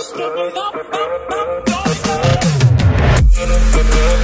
stop, don't stop I'm